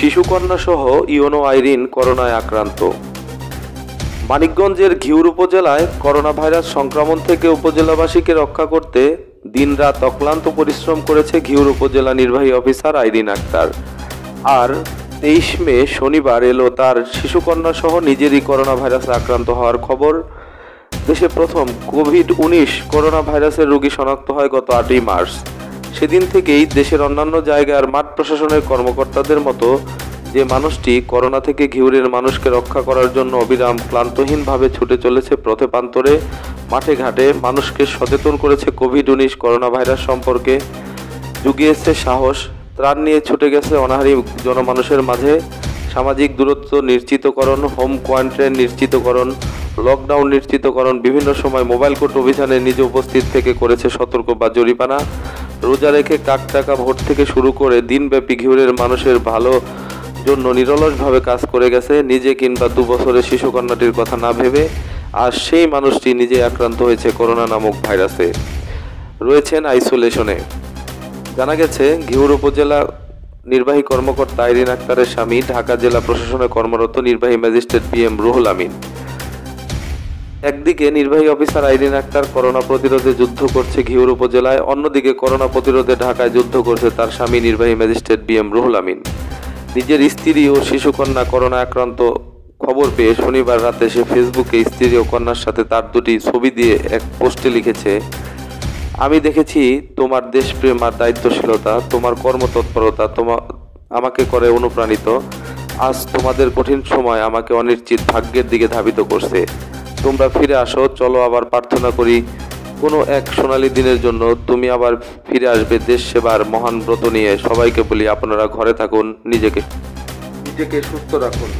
শিশুকন্যা সহ ইওনো আইরিন করোনায় আক্রান্ত। মানিকগঞ্জের ঘিউর উপজেলায় করোনা ভাইরাস সংক্রমণ থেকে উপজেলাবাসীকে রক্ষা করতে দিনরাত অক্লান্ত পরিশ্রম করেছে ঘিউর উপজেলা নির্বাহী অফিসার আইরিন আক্তার। আর তেইশ মে শনিবার এলো তার শিশুকন্যা সহ নিজেরই করোনা ভাইরাসে আক্রান্ত হওয়ার খবর। দেশে প্রথম কোভিড উনিশ করোনা ভাইরাসের রোগী শনাক্ত হয় গত আটই মার্চ। সেদিন থেকেই দেশের অন্যান্য জায়গার মাঠ প্রশাসনের কর্মকর্তাদের মতো যে মানুষটি করোনা থেকে ঘিউরের মানুষকে রক্ষা করার জন্য অবিরাম ক্লান্তহীনভাবে ছুটে চলেছে পথে প্রান্তরে, মাঠে ঘাটে, মানুষকে সচেতন করেছে কোভিড উনিশ করোনা ভাইরাস সম্পর্কে, জুগিয়েছে সাহস, ত্রাণ নিয়ে ছুটে গেছে অনাহারী জনমানুষের মাঝে, সামাজিক দূরত্ব নিশ্চিতকরণ, হোম কোয়ারেন্টাইন নিশ্চিতকরণ, লকডাউন নিশ্চিতকরণ, বিভিন্ন সময় মোবাইল কোর্ট অভিযানে নিজে উপস্থিত থেকে করেছে সতর্ক বা জরিমানা। রোজা রেখে কাক টাকা ভোট থেকে শুরু করে দিনব্যাপী ঘিউরের মানুষের ভালো জন্য নিরলসভাবে কাজ করে গেছে। নিজে কিংবা দু বছরের শিশুকন্যাটির কথা না ভেবে আর সেই মানুষটি নিজে আক্রান্ত হয়েছে করোনা নামক ভাইরাসে। রয়েছেন আইসোলেশনে। জানা গেছে, ঘিউর উপজেলা নির্বাহী কর্মকর্তা আইরিন আক্তারের স্বামী, ঢাকা জেলা প্রশাসনে কর্মরত নির্বাহী magistrate P M Ruhul Amin. একদিকে নির্বাহী অফিসার আইরিন আক্তার করোনা প্রতিরোধে যুদ্ধ করছে ঘিউর উপজেলায়, অন্যদিকে করোনা প্রতিরোধে ঢাকায় যুদ্ধ করছে তার স্বামী নির্বাহী magistrate B M Ruhul Amin. নিজের স্ত্রী ও শিশুকন্যা করোনা আক্রান্ত খবর পেয়ে শনিবার রাতে সে ফেসবুকে স্ত্রী ও কন্যার সাথে তার দুটি ছবি দিয়ে এক পোস্টে লিখেছে, আমি দেখেছি তোমার দেশপ্রেম আর দায়িত্বশীলতা, তোমার কর্মতৎপরতা, তোমা আমাকে করে অনুপ্রাণিত। আজ তোমাদের কঠিন সময় আমাকে অনিশ্চিত ভাগ্যের দিকে ধাবিত করছে। তোমরা ফিরে আসো, চলো আবার প্রার্থনা করি। কোনো এক সোনালী দিনের জন্য তুমি আবার ফিরে আসবে দেশ সেবার মহান ব্রত নিয়ে। সবাইকে বলি, আপনারা ঘরে থাকুন, নিজেকে নিজেকে সুস্থ রাখুন।